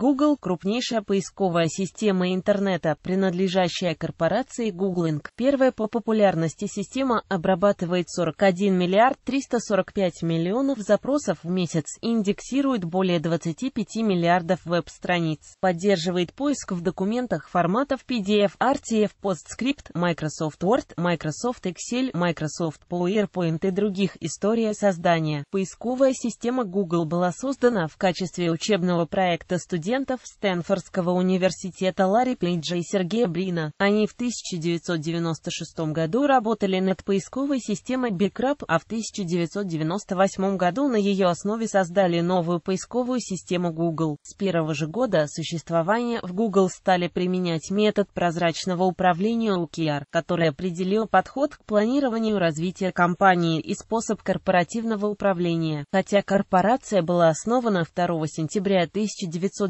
Google – крупнейшая поисковая система интернета, принадлежащая корпорации Google Inc. Первая по популярности система обрабатывает 41 миллиард 345 миллионов запросов в месяц, индексирует более 25 миллиардов веб-страниц, поддерживает поиск в документах форматов PDF, RTF, PostScript, Microsoft Word, Microsoft Excel, Microsoft PowerPoint и других. История создания. Поисковая система Google была создана в качестве учебного проекта студентов Стэнфордского университета Ларри Пейджа и Сергея Брина. Они в 1996 году работали над поисковой системой Bcrap, а в 1998 году на ее основе создали новую поисковую систему Google. С первого же года существования в Google стали применять метод прозрачного управления OKR, который определил подход к планированию развития компании и способ корпоративного управления. Хотя корпорация была основана 2 сентября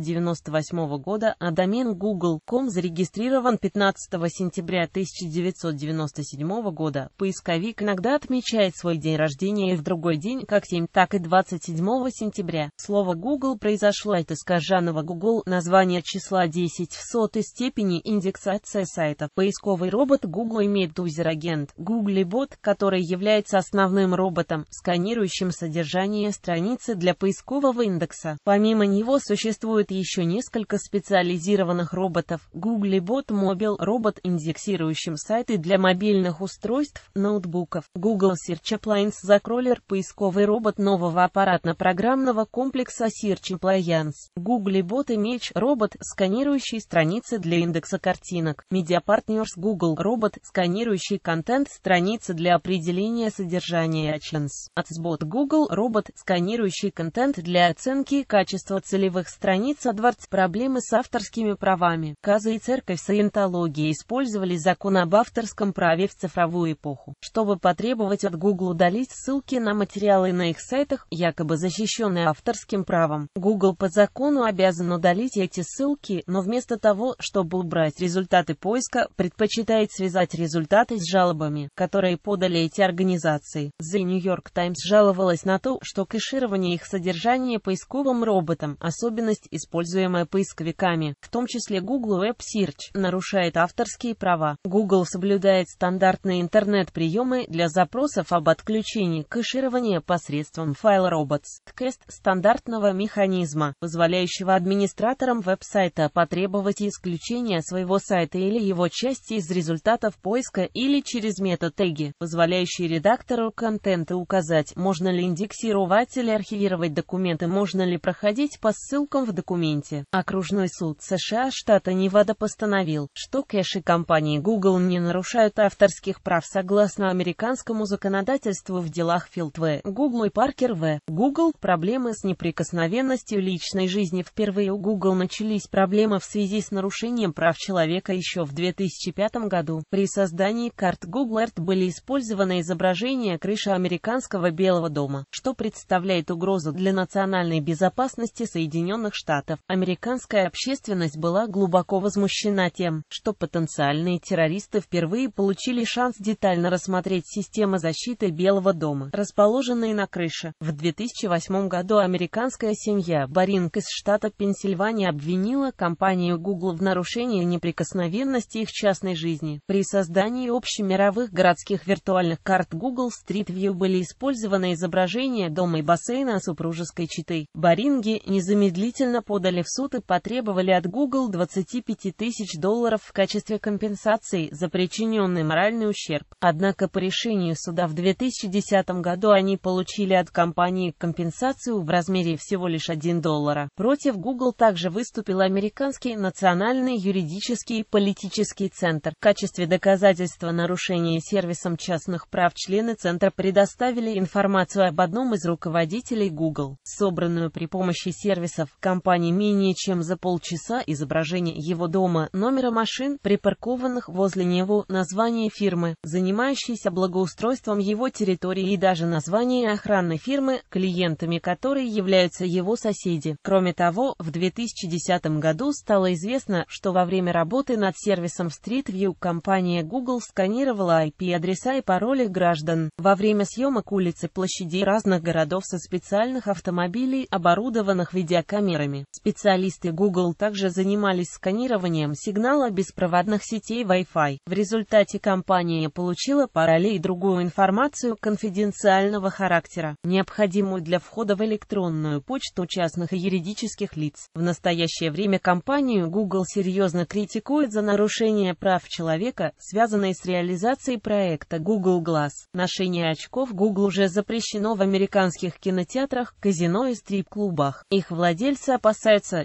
1998 года, а домен google.com зарегистрирован 15 сентября 1997 года. Поисковик иногда отмечает свой день рождения и в другой день, как 7, так и 27 сентября. Слово Google произошло от искаженного googol, название числа 10 в сотой степени индексация сайта. Поисковый робот Google имеет user agent Googlebot, который является основным роботом, сканирующим содержание страницы для поискового индекса. Помимо него существует еще несколько специализированных роботов. Googlebot Mobile робот, индексирующим сайты для мобильных устройств, ноутбуков. Google Search Appliance crawler, поисковый робот нового аппаратно-программного комплекса Search Appliance. Googlebot Image робот, сканирующий страницы для индекса картинок. Media Partners Google робот, сканирующий контент страницы для определения содержания Actions. Adsbot Google робот, сканирующий контент для оценки качества целевых страниц AdWords. Проблемы с авторскими правами. Каза и церковь саентологии использовали закон об авторском праве в цифровую эпоху, чтобы потребовать от Google удалить ссылки на материалы на их сайтах, якобы защищенные авторским правом. Google по закону обязан удалить эти ссылки, но вместо того, чтобы убрать результаты поиска, предпочитает связать результаты с жалобами, которые подали эти организации. The New York Times жаловалась на то, что кэширование их содержания поисковым роботом, особенность, используемая поисковиками, в том числе Google Web Search, нарушает авторские права. Google соблюдает стандартные интернет-приемы для запросов об отключении кэширования посредством File Robots, ткест стандартного механизма, позволяющего администраторам веб-сайта потребовать исключения своего сайта или его части из результатов поиска или через метатеги, позволяющие редактору контента указать, можно ли индексировать или архивировать документы, можно ли проходить по ссылкам в документе. Окружной суд США штата Невада постановил, что кэши компании Google не нарушают авторских прав согласно американскому законодательству в делах Филд В. Google и Паркер В. Google. Проблемы с неприкосновенностью личной жизни. Впервые у Google начались проблемы в связи с нарушением прав человека еще в 2005 году. При создании карт Google Earth были использованы изображения крыши американского Белого дома, что представляет угрозу для национальной безопасности Соединенных Штатов. Американская общественность была глубоко возмущена тем, что потенциальные террористы впервые получили шанс детально рассмотреть системы защиты Белого дома, расположенные на крыше. В 2008 году американская семья Баринг из штата Пенсильвания обвинила компанию Google в нарушении неприкосновенности их частной жизни. При создании общемировых городских виртуальных карт Google Street View были использованы изображения дома и бассейна супружеской четы. Баринги незамедлительно подали в суд и потребовали от Google 25 тысяч долларов в качестве компенсации за причиненный моральный ущерб. Однако по решению суда в 2010 году они получили от компании компенсацию в размере всего лишь 1 доллара. Против Google также выступил Американский национальный юридический и политический центр. В качестве доказательства нарушения сервисом частных прав члены центра предоставили информацию об одном из руководителей Google, собранную при помощи сервисов компании менее чем за полчаса изображение его дома, номера машин, припаркованных возле него, название фирмы, занимающейся благоустройством его территории и даже название охранной фирмы, клиентами которой являются его соседи. Кроме того, в 2010 году стало известно, что во время работы над сервисом Street View компания Google сканировала IP-адреса и пароли граждан. Во время съемок улиц и площадей разных городов со специальных автомобилей, оборудованных видеокамерами, Специалисты Google также занимались сканированием сигнала беспроводных сетей Wi-Fi. В результате компания получила пароли и другую информацию конфиденциального характера, необходимую для входа в электронную почту частных и юридических лиц. В настоящее время компанию Google серьезно критикует за нарушение прав человека, связанные с реализацией проекта Google Glass. Ношение очков Google уже запрещено в американских кинотеатрах, казино и стрип-клубах. Их владельцы опасаются,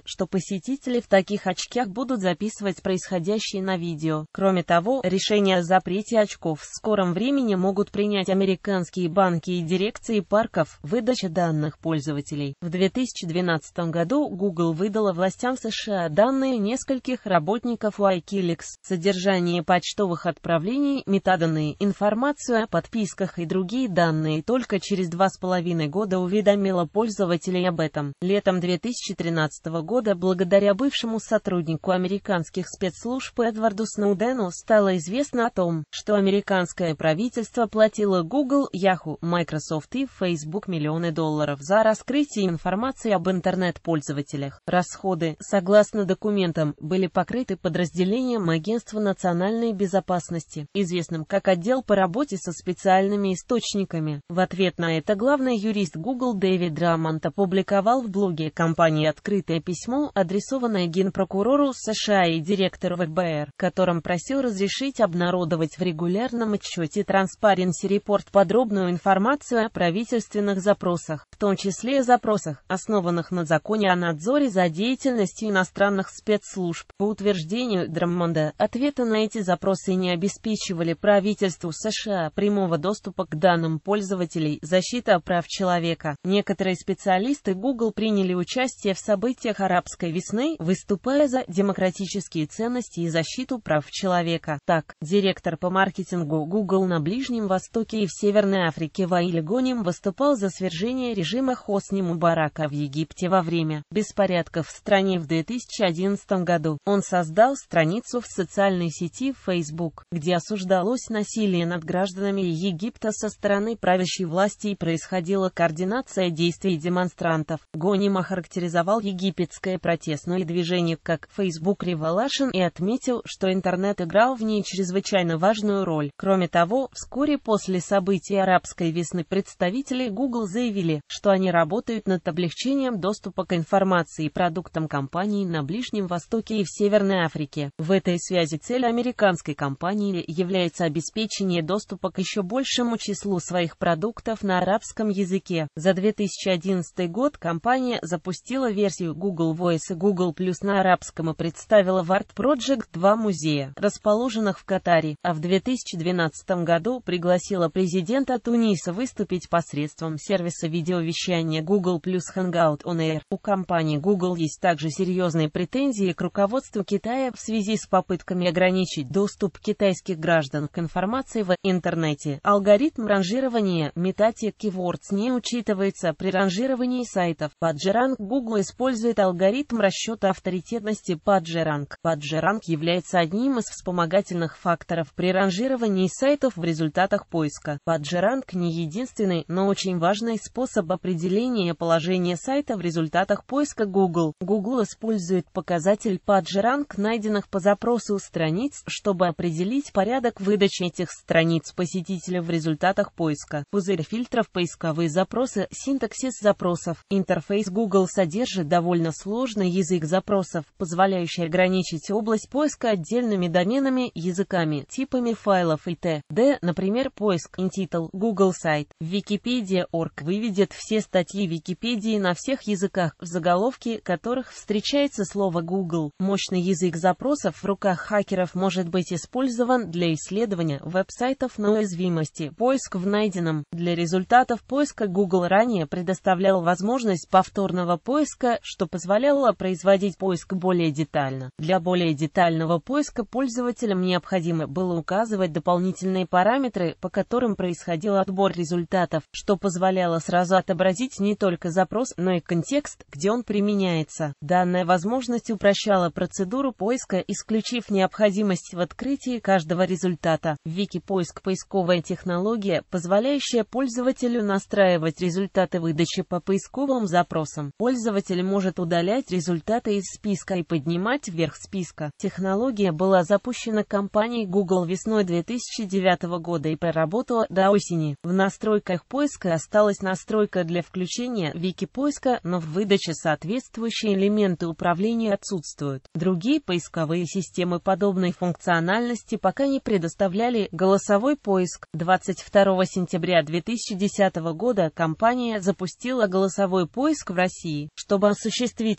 что посетители в таких очках будут записывать происходящее на видео. Кроме того, решение о запрете очков в скором времени могут принять американские банки и дирекции парков, выдача данных пользователей. В 2012 году Google выдала властям США данные нескольких работников Wikileaks, содержание почтовых отправлений, метаданные, информацию о подписках и другие данные только через два с половиной года уведомила пользователей об этом. Летом 2013 года благодаря бывшему сотруднику американских спецслужб Эдварду Сноудену стало известно о том, что американское правительство платило Google, Yahoo, Microsoft и Facebook миллионы долларов за раскрытие информации об интернет-пользователях. Расходы, согласно документам, были покрыты подразделением Агентства национальной безопасности, известным как отдел по работе со специальными источниками. В ответ на это главный юрист Google Дэвид Драмонт опубликовал в блоге компании открытое письмо, адресованное генпрокурору США и директору ФБР, которым просил разрешить обнародовать в регулярном отчете Transparency Report подробную информацию о правительственных запросах, в том числе запросах, основанных на законе о надзоре за деятельностью иностранных спецслужб. По утверждению Драмонда, ответы на эти запросы не обеспечивали правительству США прямого доступа к данным пользователей, защита прав человека. Некоторые специалисты Google приняли участие в событиях арабской весны, выступая за демократические ценности и защиту прав человека. Так, директор по маркетингу Google на Ближнем Востоке и в Северной Африке Ваиль Гоним выступал за свержение режима Хосни Мубарака в Египте во время беспорядков в стране в 2011 году. Он создал страницу в социальной сети Facebook, где осуждалось насилие над гражданами Египта со стороны правящей власти и происходила координация действий демонстрантов. Гоним охарактеризовал египетское протестное движение как Facebook Revolution и отметил, что интернет играл в ней чрезвычайно важную роль. Кроме того, вскоре после событий арабской весны представители Google заявили, что они работают над облегчением доступа к информации и продуктам компании на Ближнем Востоке и в Северной Африке. В этой связи цель американской компании является обеспечение доступа к еще большему числу своих продуктов на арабском языке. За 2011 год компания запустила версию Google Voice и Google Plus на арабском и представила в Art Project два музея, расположенных в Катаре, а в 2012 году пригласила президента Туниса выступить посредством сервиса видеовещания Google Plus Hangout On Air. У компании Google есть также серьезные претензии к руководству Китая в связи с попытками ограничить доступ китайских граждан к информации в интернете. Алгоритм ранжирования Metatic Keywords не учитывается при ранжировании сайтов. PageRank Google использует алгоритм расчета авторитетности PageRank. PageRank является одним из вспомогательных факторов при ранжировании сайтов в результатах поиска. PageRank не единственный, но очень важный способ определения положения сайта в результатах поиска Google. Google использует показатель PageRank, найденных по запросу страниц, чтобы определить порядок выдачи этих страниц посетителя в результатах поиска. Пузырь фильтров поисковые запросы, синтаксис запросов. Интерфейс Google содержит довольно сложный язык запросов, позволяющий ограничить область поиска отдельными доменами, языками, типами файлов и т.д. Например, поиск Intitle Google сайт. Wikipedia.org выведет все статьи Википедии на всех языках, в заголовке которых встречается слово Google. Мощный язык запросов в руках хакеров может быть использован для исследования веб-сайтов на уязвимости. Поиск в найденном. Для результатов поиска Google ранее предоставлял возможность повторного поиска, что позволяло производить поиск более детально. Для более детального поиска пользователям необходимо было указывать дополнительные параметры, по которым происходил отбор результатов, что позволяло сразу отобразить не только запрос, но и контекст, где он применяется. Данная возможность упрощала процедуру поиска, исключив необходимость в открытии каждого результата. В Вики-поиск поисковая технология, позволяющая пользователю настраивать результаты выдачи по поисковым запросам. Пользователь может может удалять результаты из списка и поднимать вверх списка. Технология была запущена компанией Google весной 2009 года и проработала до осени. В настройках поиска осталась настройка для включения вики поиска, но в выдаче соответствующие элементы управления отсутствуют. Другие поисковые системы подобной функциональности пока не предоставляли голосовой поиск. 22 сентября 2010 года компания запустила голосовой поиск в России. Чтобы осуществить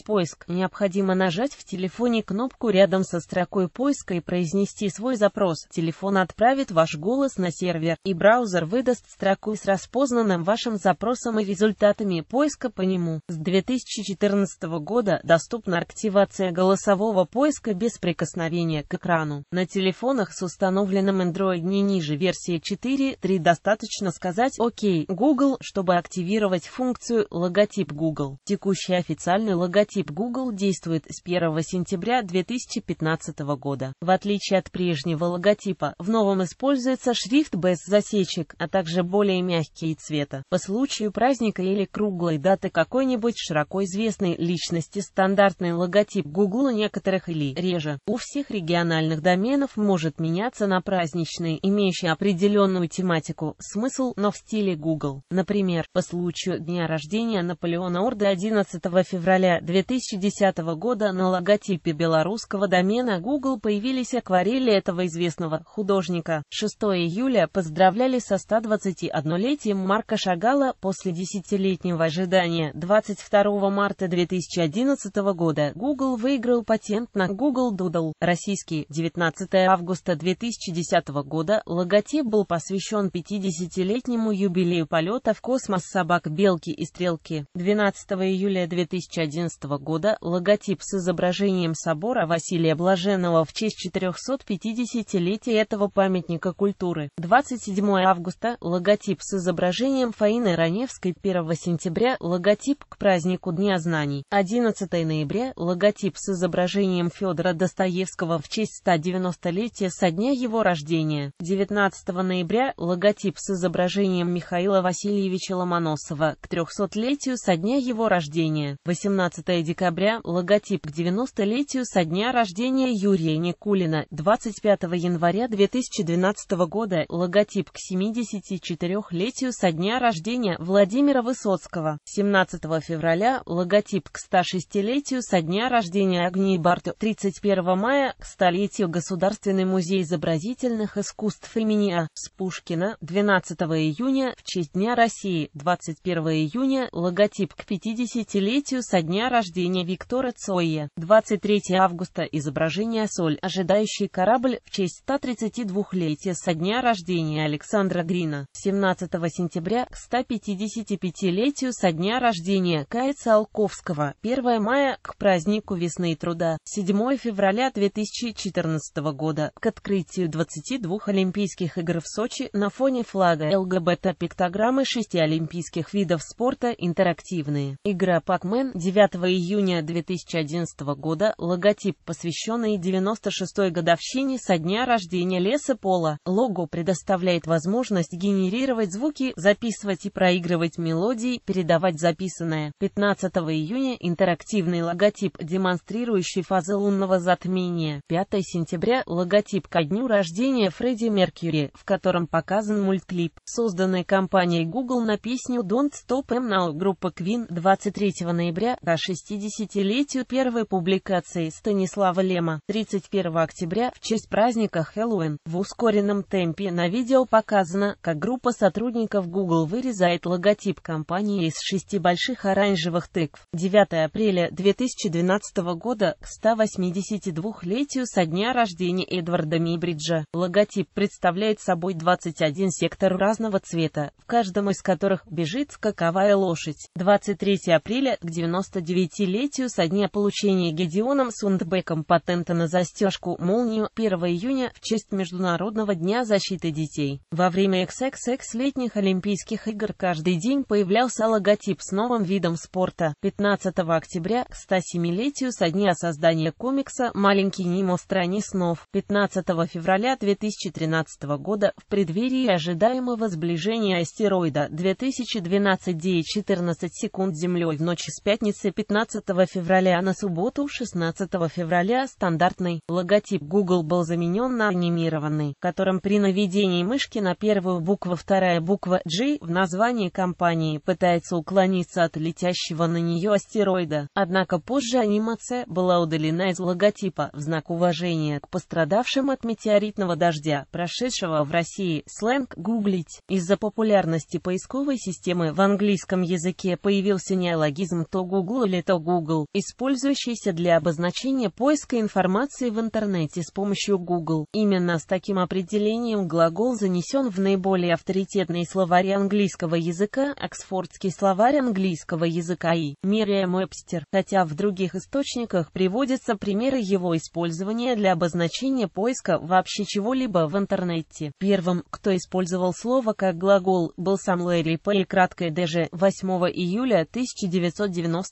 поиск, необходимо нажать в телефоне кнопку рядом со строкой поиска и произнести свой запрос. Телефон отправит ваш голос на сервер, и браузер выдаст строку с распознанным вашим запросом и результатами поиска по нему. С 2014 года доступна активация голосового поиска без прикосновения к экрану. На телефонах с установленным Android не ниже версии 4.3 достаточно сказать «Ок, Google», чтобы активировать функцию «Логотип Google». Текущий официальный логотип Google действует с 1 сентября 2015 года. В отличие от прежнего логотипа, в новом используется шрифт без засечек, а также более мягкие цвета. По случаю праздника или круглой даты какой-нибудь широко известной личности стандартный логотип Google некоторых или реже у всех региональных доменов может меняться на праздничный, имеющий определенную тематику, смысл, но в стиле Google. Например, по случаю дня рождения Наполеона Орды 11 февраля 2010 года на логотипе белорусского домена Google появились акварели этого известного художника. 6 июля поздравляли со 121-летием Марка Шагала после десятилетнего ожидания. 22 марта 2011 года Google выиграл патент на Google Doodle. Российский 19 августа 2010 года логотип был посвящен 50-летнему юбилею полета в космос собак Белки и Стрелки. 12 июля 2011 года логотип с изображением собора Василия Блаженного в честь 450-летия этого памятника культуры. 27 августа логотип с изображением Фаины Раневской. 1 сентября логотип к празднику Дня знаний. 11 ноября логотип с изображением Федора Достоевского в честь 190-летия со дня его рождения. 19 ноября логотип с изображением Михаила Васильевича Ломоносова к 300-летию со дня его рождения. 18 декабря логотип к 90-летию со дня рождения Юрия Никулина. 25 января 2012 года логотип к 74-летию со дня рождения Владимира Высоцкого. 17 февраля логотип к 106-летию со дня рождения Агнии Барты. 31 мая к столетию Государственный музей изобразительных искусств имени А. с Пушкина. 12 июня в честь Дня России. 21 июня логотип к 50-летию со дня рождения Виктора Цоя. 23 августа изображение Соль, ожидающий корабль в честь 132-летия со дня рождения Александра Грина. 17 сентября к 155-летию со дня рождения Кая Циолковского. 1 мая к празднику весны и труда. 7 февраля 2014 года к открытию 22 Олимпийских игр в Сочи на фоне флага ЛГБТ пиктограммы шести олимпийских видов спорта интерактивные. Игра Pac-Man 9 июня 2011 года логотип, посвященный 96-й годовщине со дня рождения Леса Пола. Лого предоставляет возможность генерировать звуки, записывать и проигрывать мелодии, передавать записанное. 15 июня интерактивный логотип, демонстрирующий фазы лунного затмения. 5 сентября логотип ко дню рождения Фредди Меркьюри, в котором показан мультклип, созданный компанией Google на песню Don't Stop Em Now группа Queen 23 ноября к 60-летию первой публикации Станислава Лема. 31 октября в честь праздника Хэллоуин в ускоренном темпе на видео показано, как группа сотрудников Google вырезает логотип компании из шести больших оранжевых тыкв. 9 апреля 2012 года к 182-летию со дня рождения Эдварда Мибриджа. Логотип представляет собой 21 сектор разного цвета, в каждом из которых бежит скаковая лошадь. 23 апреля к 99-летию со дня получения Гедеоном Сундбеком патента на застежку молнию 1 июня в честь Международного дня защиты детей. Во время XXX летних Олимпийских игр каждый день появлялся логотип с новым видом спорта. 15 октября к 107-летию со дня создания комикса «Маленький Нимо в стране снов». 15 февраля 2013 года в преддверии ожидаемого сближения астероида 2012 D 14 секунд Землей в ночь с пятницы пятницы 15 февраля на субботу 16 февраля стандартный логотип Google был заменен на анимированный, которым при наведении мышки на первую букву вторая буква G в названии компании пытается уклониться от летящего на нее астероида. Однако позже анимация была удалена из логотипа в знак уважения к пострадавшим от метеоритного дождя, прошедшего в России. Сленг «гуглить». Из-за популярности поисковой системы в английском языке появился неологизм то Google или то Google, использующийся для обозначения поиска информации в интернете с помощью Google. Именно с таким определением глагол занесен в наиболее авторитетные словари английского языка, Оксфордский словарь английского языка и Merriam-Webster, хотя в других источниках приводятся примеры его использования для обозначения поиска вообще чего-либо в интернете. Первым, кто использовал слово как глагол, был сам Лэри П. и краткое даже 8 июля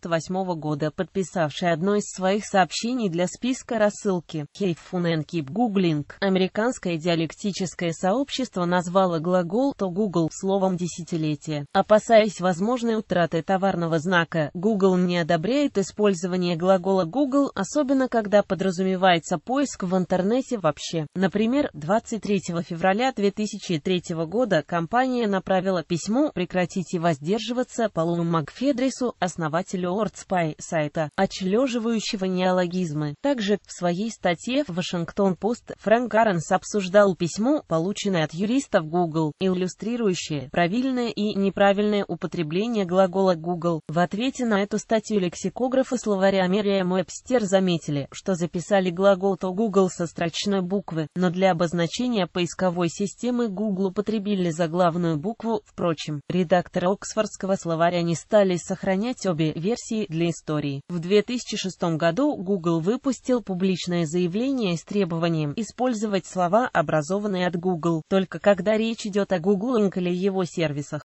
1998 года подписавший одно из своих сообщений для списка рассылки «Keep Fun and Keep Googling». Американское диалектическое сообщество назвало глагол «то Google» словом десятилетия. Опасаясь возможной утраты товарного знака, Google не одобряет использование глагола Google, особенно когда подразумевается поиск в интернете вообще. Например, 23 февраля 2003 года компания направила письмо «Прекратите воздерживаться» Полу Макфедрису, основателю OrdSpy сайта, отчлеживающего неологизмы. Также в своей статье в Вашингтон-Пост Фрэнк Аренс обсуждал письмо, полученное от юристов Google, иллюстрирующее правильное и неправильное употребление глагола Google. В ответе на эту статью лексикографы словаря Merriam-Webster заметили, что записали глагол то Google со строчной буквы, но для обозначения поисковой системы Google употребили заглавную букву. Впрочем, редакторы Оксфордского словаря не стали сохранять обе версии для истории. В 2006 году Google выпустил публичное заявление с требованием использовать слова, образованные от Google, только когда речь идет о Google Inc. или его сервисах.